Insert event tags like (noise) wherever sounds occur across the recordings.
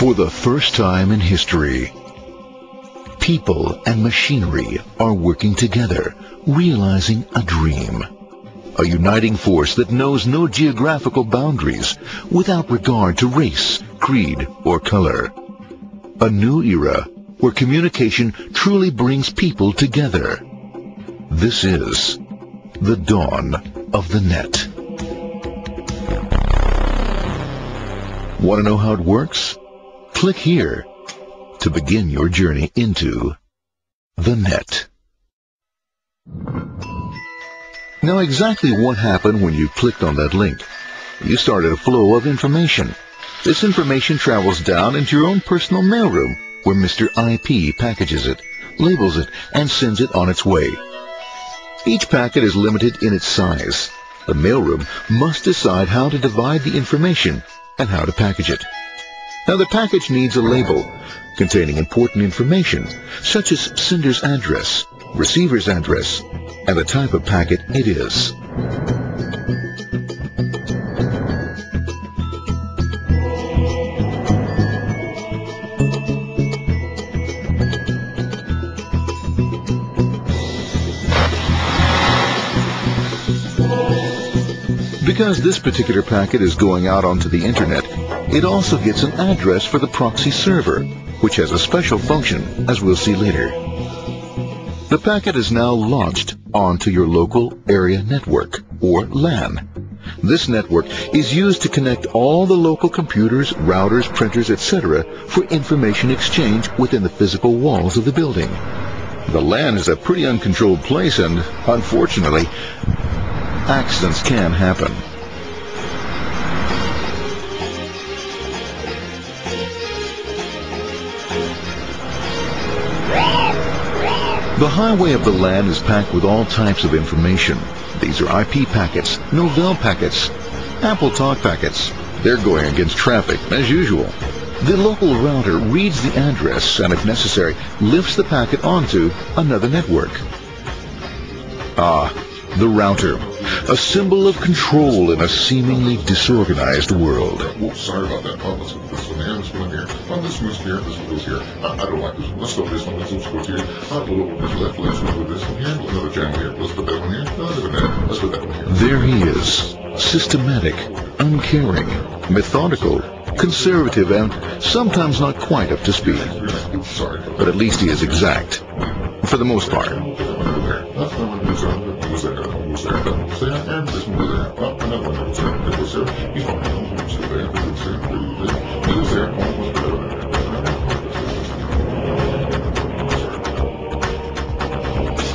For the first time in history, people and machinery are working together, realizing a dream. A uniting force that knows no geographical boundaries without regard to race, creed, or color. A new era where communication truly brings people together. This is the dawn of the net. Want to know how it works? Click here to begin your journey into the net. Now exactly what happened when you clicked on that link? You started a flow of information. This information travels down into your own personal mailroom where Mr. IP packages it, labels it, and sends it on its way. Each packet is limited in its size. The mailroom must decide how to divide the information and how to package it. Now the package needs a label containing important information such as sender's address, receiver's address, and the type of packet it is. Because this particular packet is going out onto the internet, it also gets an address for the proxy server, which has a special function, as we'll see later. The packet is now launched onto your local area network, or LAN. This network is used to connect all the local computers, routers, printers, etc. for information exchange within the physical walls of the building. The LAN is a pretty uncontrolled place and, unfortunately, accidents can happen. The highway of the LAN is packed with all types of information. These are IP packets, Novell packets, Apple Talk packets. They're going against traffic, as usual. The local router reads the address and, if necessary, lifts the packet onto another network. Ah, the router. A symbol of control in a seemingly disorganized world. Whoops, sorry about that. Oh, let's put this one here, let's put one here. Oh, this one's here, this one goes here. I, I don't like this one. Let's go this one, this one goes here. A little bit left, let's go this one here. Another channel here. Let's put that one here. At that. Let's put that one here. There he is. Systematic, uncaring, methodical, conservative, and sometimes not quite up to speed. Sorry. But at least he is exact. For the most part.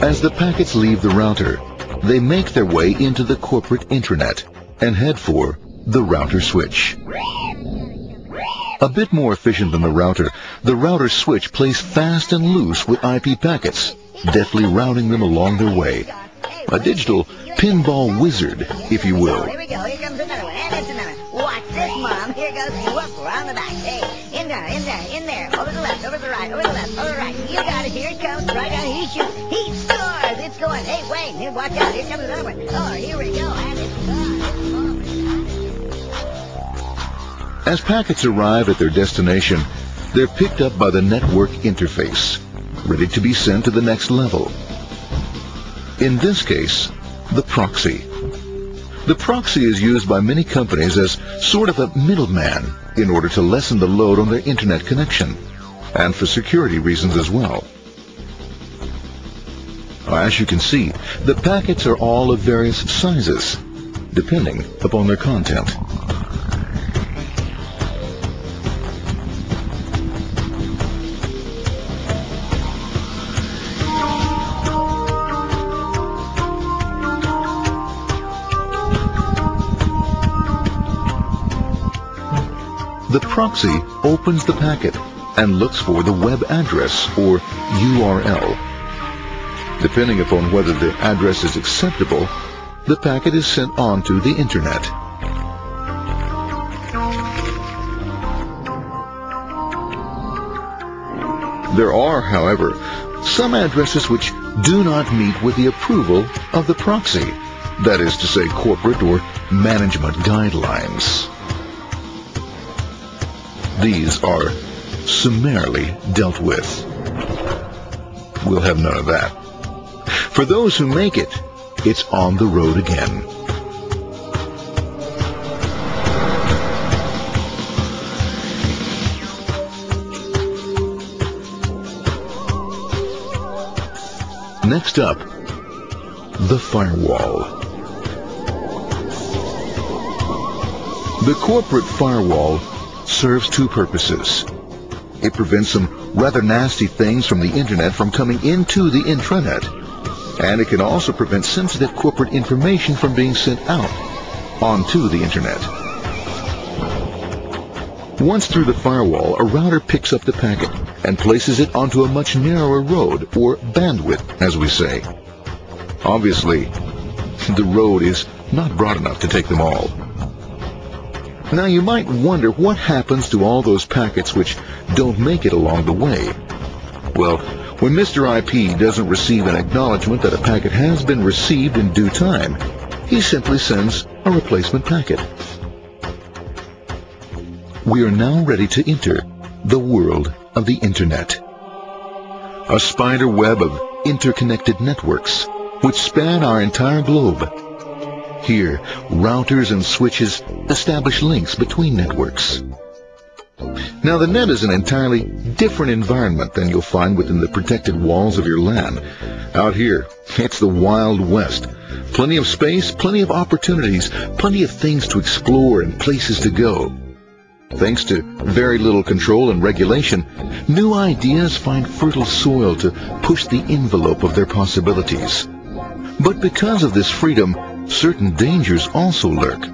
As the packets leave the router, they make their way into the corporate intranet and head for the router switch. A bit more efficient than the router, the router switch plays fast and loose with IP packets, deftly routing them along their way. A digital pinball wizard, if you Oh, will. here we go. Here comes another one. And it's another one. Watch this, Mom. Here goes. Whoop, around the back. Hey, in there, in there, in there. Over the left, over the right, over the left, over the right. You got it. Here it comes. Right on. He shoots. He scores. It's going. Hey, wait. Here, watch out. Here comes another one. Oh, here we go. And it's gone. It's gone. As packets arrive at their destination, they're picked up by the network interface, ready to be sent to the next level. In this case, the proxy. The proxy is used by many companies as sort of a middleman in order to lessen the load on their internet connection, and for security reasons as well. As you can see, the packets are all of various sizes, depending upon their content. The proxy opens the packet and looks for the web address or URL. Depending upon whether the address is acceptable, the packet is sent on to the internet. There are, however, some addresses which do not meet with the approval of the proxy, that is to say corporate or management guidelines. These are summarily dealt with. We'll have none of that. For those who make it, it's on the road again. Next up, the firewall. The corporate firewall serves two purposes. It prevents some rather nasty things from the internet from coming into the intranet. And it can also prevent sensitive corporate information from being sent out onto the internet. Once through the firewall, a router picks up the packet and places it onto a much narrower road, or bandwidth, as we say. Obviously, (laughs) the road is not broad enough to take them all. Now you might wonder what happens to all those packets which don't make it along the way. Well, when Mr. IP doesn't receive an acknowledgement that a packet has been received in due time, he simply sends a replacement packet. We are now ready to enter the world of the Internet. A spider web of interconnected networks which span our entire globe. Here, routers and switches establish links between networks. Now, the net is an entirely different environment than you'll find within the protected walls of your LAN. Out here, it's the Wild West. Plenty of space, plenty of opportunities, plenty of things to explore and places to go. Thanks to very little control and regulation, new ideas find fertile soil to push the envelope of their possibilities. But because of this freedom, certain dangers also lurk.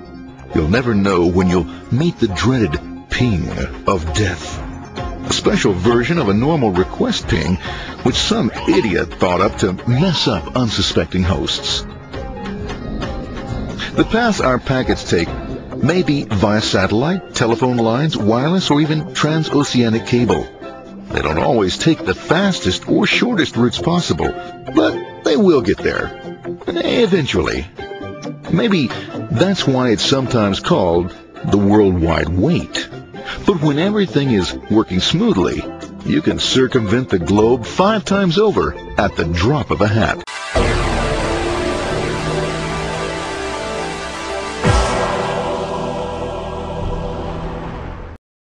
You'll never know when you'll meet the dreaded ping of death. A special version of a normal request ping, which some idiot thought up to mess up unsuspecting hosts. The path our packets take may be via satellite, telephone lines, wireless, or even transoceanic cable. They don't always take the fastest or shortest routes possible, but they will get there. Eh, eventually. Maybe that's why it's sometimes called the worldwide wait. But when everything is working smoothly, you can circumvent the globe five times over at the drop of a hat.